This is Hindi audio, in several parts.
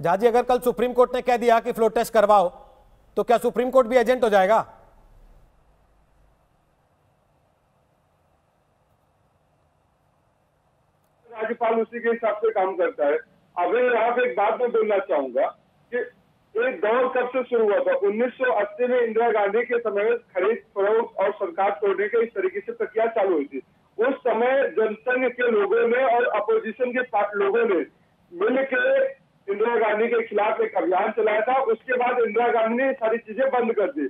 जहाँ जी अगर कल सुप्रीम कोर्ट ने कह दिया कि फ्लोर टेस्ट करवाओ तो क्या सुप्रीम कोर्ट भी एजेंट हो जाएगा? राज्यपाल उसी के हिसाब से काम करता है। अभी पे एक बात मैं बोलना चाहूँगा कि एक दौर कब से शुरू हुआ था? 1980 में इंदिरा गांधी के समय खरीद, फरोख्त और सरकार तोड़ने के इस तरीके से प्रक्रिया चालू हुई थी। उस समय जनसंघ के लोगों ने और अपोजिशन के लोगों ने मिल के इंदिरा गांधी के खिलाफ एक अभियान चलाया था उसके बाद इंदिरा गांधी ने सारी चीज़ें बंद कर दी।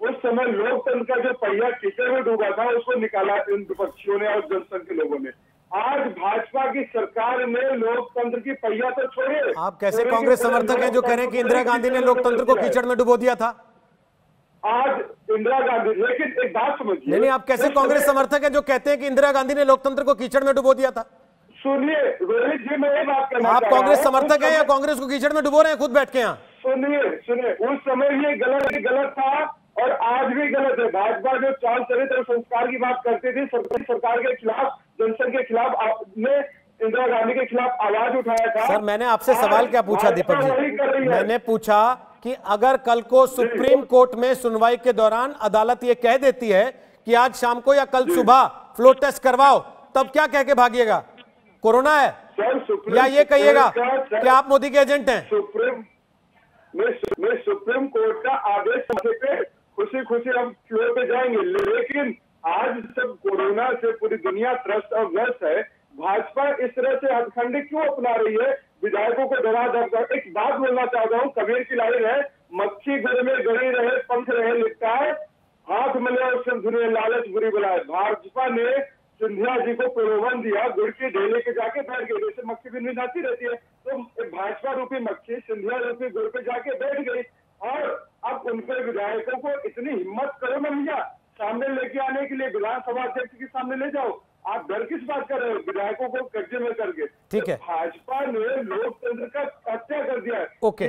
उस समय लोकतंत्र का जो पहिया कीचड़ में डूबा था उसको निकाला इन विपक्षियों ने और जनसंघ के लोगों ने। आज भाजपा की सरकार ने लोकतंत्र की पहिया तो छोड़िए आप कैसे कांग्रेस समर्थक हैं जो कह रहे हैं कि इंदिरा गांधी ने लोकतंत्र को कीचड़ में डुबो दिया था? आज इंदिरा गांधी लेकिन एक बात समझिए। नहीं आप कैसे कांग्रेस समर्थक हैं जो कहते हैं कि इंदिरा गांधी ने लोकतंत्र को कीचड़ में डुबो दिया था? सुनिए रोहित जी मैं ये बात करना आप कांग्रेस समर्थक हैं या कांग्रेस को कीचड़ में डुबो रहे हैं खुद बैठ के यहाँ? सुनिए सुनिए उस समय ये गलत ही गलत था और आज भी गलत है। भाजपा जो चाल चरित्र और संस्कार की बात करती थी सरकार के खिलाफ जनसंघ के खिलाफ आपने इंदिरा गांधी के खिलाफ आवाज़ उठाया था। सर मैंने आपसे सवाल क्या पूछा दीपक जी। मैंने पूछा कि अगर कल को सुप्रीम कोर्ट में सुनवाई के दौरान अदालत ये कह देती है कि आज शाम को या कल सुबह फ्लोर टेस्ट करवाओ तब क्या कह के भागिएगा? कोरोना है? सर या ये कहिएगा कि आप मोदी के एजेंट हैं? सुप्रीम मैं, में सुप्रीम कोर्ट का आदेश पे खुशी खुशी हम फ्लोर पे जाएँगे? लेकिन आज जब कोरोना से पूरी दुनिया त्रस्त और व्यस्त है भाजपा इस तरह से हथखंडी क्यों अपना रही है? विधायकों को डरा डर एक बात बोलना चाहता हूँ कबीर की लाइन है मक्खी घर में गड़ी रहे पंख रहे लिखता है हाथ मिले और सिर धुने लालच बुरी बुलाए भाजपा ने सिंधिया जी को प्रलोभन दिया गुड़ की ढेले के जाके बैठ गए। जैसे मक्खी भी नाती रहती है तो भाजपा रूपी मक्खी सिंधिया रूपी गुड़ पे जाके बैठ गई। और अब उनके विधायकों को इतनी हिम्मत करो ना भैया सामने लेके आने के लिए विधानसभा अध्यक्ष के सामने ले जाओ। आप डर किस बात कर रहे हो? विधायकों को कब्जे में करके। ठीक है। भाजपा ने लोकतंत्र का हत्या कर दिया है। ओके।